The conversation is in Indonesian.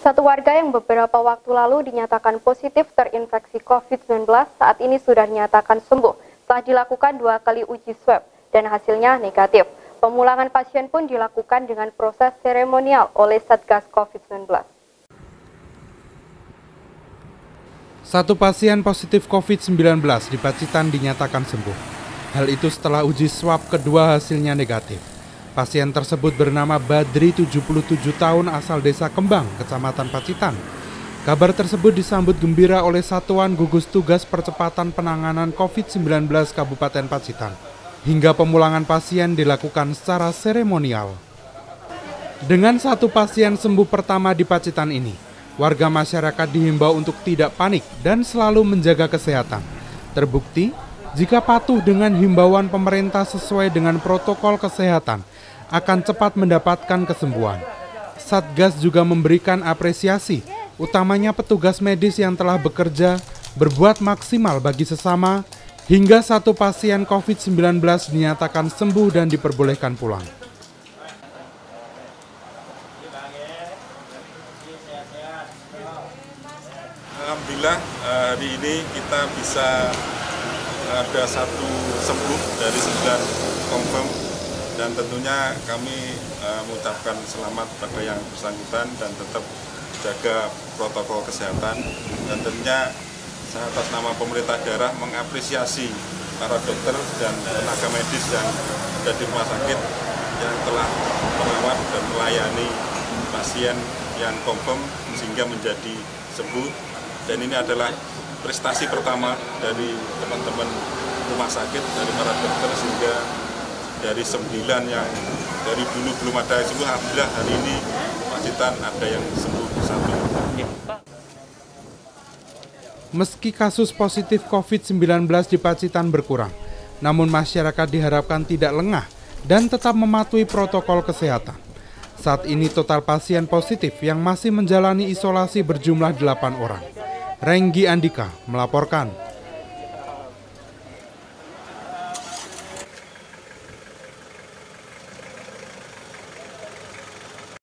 Satu warga yang beberapa waktu lalu dinyatakan positif terinfeksi COVID-19 saat ini sudah dinyatakan sembuh setelah dilakukan dua kali uji swab dan hasilnya negatif. Pemulangan pasien pun dilakukan dengan proses seremonial oleh Satgas COVID-19. Satu pasien positif COVID-19 di Pacitan dinyatakan sembuh. Hal itu setelah uji swab kedua hasilnya negatif. Pasien tersebut bernama Badri, 77 tahun asal desa Kembang, kecamatan Pacitan. Kabar tersebut disambut gembira oleh Satuan Gugus Tugas Percepatan Penanganan COVID-19 Kabupaten Pacitan. Hingga pemulangan pasien dilakukan secara seremonial. Dengan satu pasien sembuh pertama di Pacitan ini, warga masyarakat dihimbau untuk tidak panik dan selalu menjaga kesehatan. Terbukti, jika patuh dengan himbauan pemerintah sesuai dengan protokol kesehatan, akan cepat mendapatkan kesembuhan. Satgas juga memberikan apresiasi, utamanya petugas medis yang telah bekerja berbuat maksimal bagi sesama hingga satu pasien COVID-19 dinyatakan sembuh dan diperbolehkan pulang. Alhamdulillah hari ini kita bisa ada satu sembuh dari sembilan confirm. Dan tentunya kami uh, mengucapkan selamat pada yang bersangkutan dan tetap jaga protokol kesehatan. Dan tentunya saya atas nama pemerintah daerah mengapresiasi para dokter dan tenaga medis yang ada di rumah sakit yang telah merawat dan melayani pasien yang confirm sehingga menjadi sembuh. Dan ini adalah prestasi pertama dari teman-teman rumah sakit dari para dokter sehingga dari sembilan yang dari dulu belum ada yang sembuh, alhamdulillah hari ini Pacitan ada yang sembuh satu. Meski kasus positif COVID-19 di Pacitan berkurang, namun masyarakat diharapkan tidak lengah dan tetap mematuhi protokol kesehatan. Saat ini total pasien positif yang masih menjalani isolasi berjumlah 8 orang. Renggi Andika melaporkan.